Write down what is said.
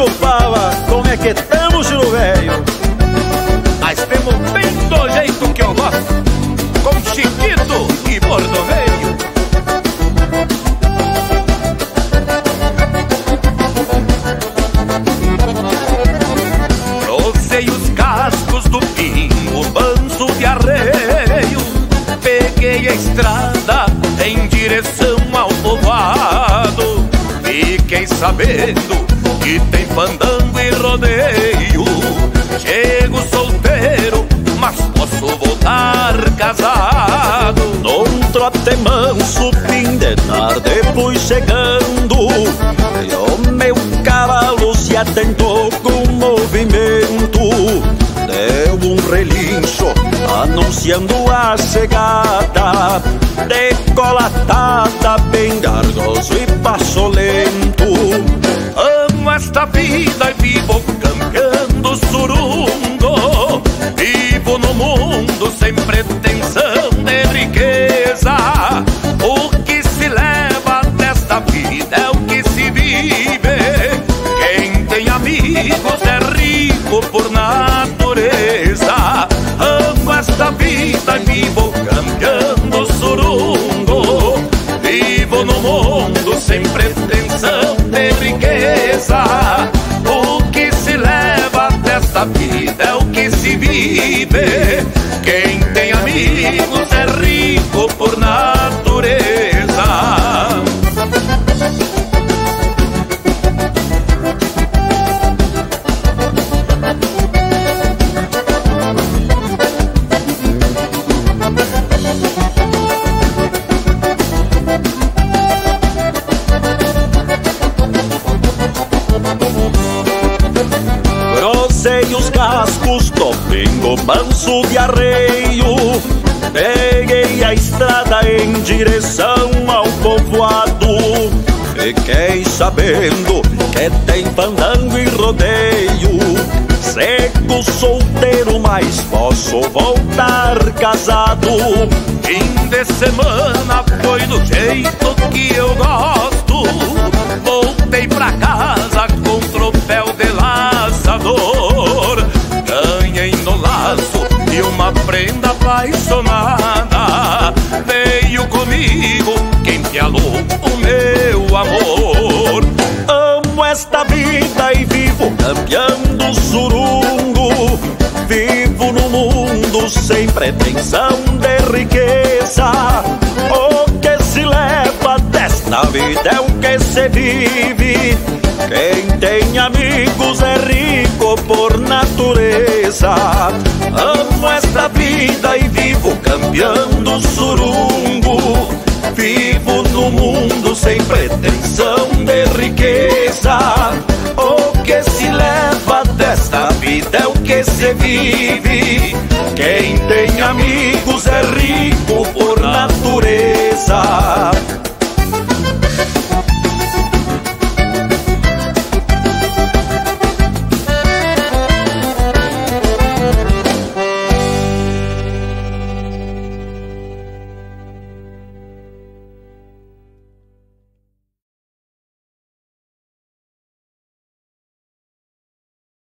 chupava, como é que tamo, Giro Velho? Mas temos bem do jeito que eu gosto, com chiquito e bordoveio. Trouxe os cascos do pingo, manso de arreio. Peguei a estrada em direção ao povoado. Fiquei sabendo que tem fandango e rodeio. Chego solteiro, mas posso voltar casado. Num trote manso, fim de tarde, fui chegando. E o meu cavalo se atentou com movimento. Deu um relincho, anunciando a chegada. Decolatada, bem gargoso e passo lento. Amo esta vida e vivo desta vida é o que se vive. Quem tem amigos é rico por natureza. Cascos do pingo manso de arreio. Peguei a estrada em direção ao povoado. Fiquei sabendo que tem fandango e rodeio. Seco solteiro, mas posso voltar casado. Fim de semana foi do jeito que eu gosto. Prenda apaixonada. Veio comigo quem pialou o meu amor. Amo esta vida e vivo campeando surungo. Vivo no mundo sem pretensão de riqueza. Desta vida é o que se vive. Quem tem amigos é rico por natureza. Amo esta vida e vivo campeando surungo. Vivo no mundo sem pretensão de riqueza. O que se leva desta vida é o que se vive. Quem tem amigos é rico por natureza.